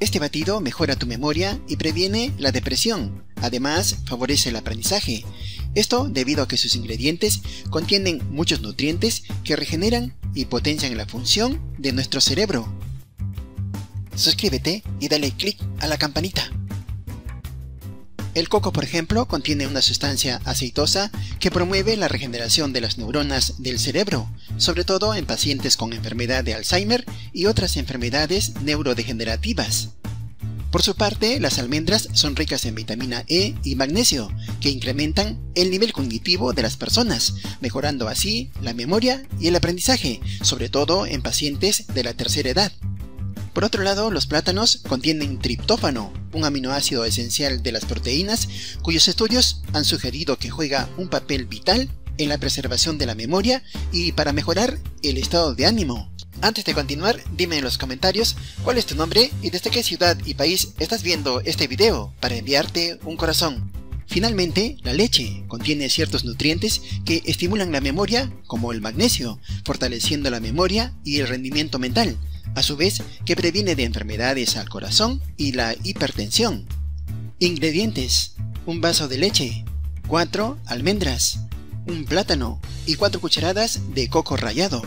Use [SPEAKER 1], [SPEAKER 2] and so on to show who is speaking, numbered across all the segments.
[SPEAKER 1] Este batido mejora tu memoria y previene la depresión. Además, favorece el aprendizaje. Esto debido a que sus ingredientes contienen muchos nutrientes que regeneran y potencian la función de nuestro cerebro. Suscríbete y dale click a la campanita. El coco, por ejemplo, contiene una sustancia aceitosa que promueve la regeneración de las neuronas del cerebro, sobre todo en pacientes con enfermedad de Alzheimer y otras enfermedades neurodegenerativas. Por su parte, las almendras son ricas en vitamina E y magnesio, que incrementan el nivel cognitivo de las personas, mejorando así la memoria y el aprendizaje, sobre todo en pacientes de la tercera edad. Por otro lado, los plátanos contienen triptófano, un aminoácido esencial de las proteínas, cuyos estudios han sugerido que juega un papel vital en la preservación de la memoria y para mejorar el estado de ánimo. Antes de continuar, dime en los comentarios cuál es tu nombre y desde qué ciudad y país estás viendo este video para enviarte un corazón. Finalmente, la leche contiene ciertos nutrientes que estimulan la memoria, como el magnesio, fortaleciendo la memoria y el rendimiento mental, a su vez que previene de enfermedades al corazón y la hipertensión. Ingredientes. Un vaso de leche, 4 almendras, un plátano y 4 cucharadas de coco rallado.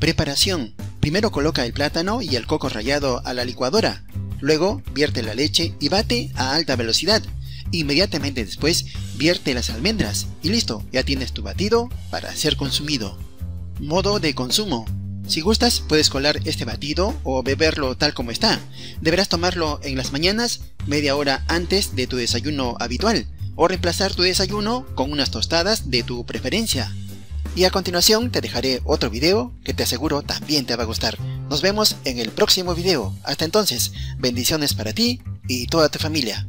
[SPEAKER 1] Preparación. Primero coloca el plátano y el coco rallado a la licuadora. Luego vierte la leche y bate a alta velocidad. Inmediatamente después vierte las almendras y listo, ya tienes tu batido para ser consumido. Modo de consumo. Si gustas, puedes colar este batido o beberlo tal como está. Deberás tomarlo en las mañanas, media hora antes de tu desayuno habitual, o reemplazar tu desayuno con unas tostadas de tu preferencia. Y a continuación te dejaré otro video que te aseguro también te va a gustar. Nos vemos en el próximo video. Hasta entonces, bendiciones para ti y toda tu familia.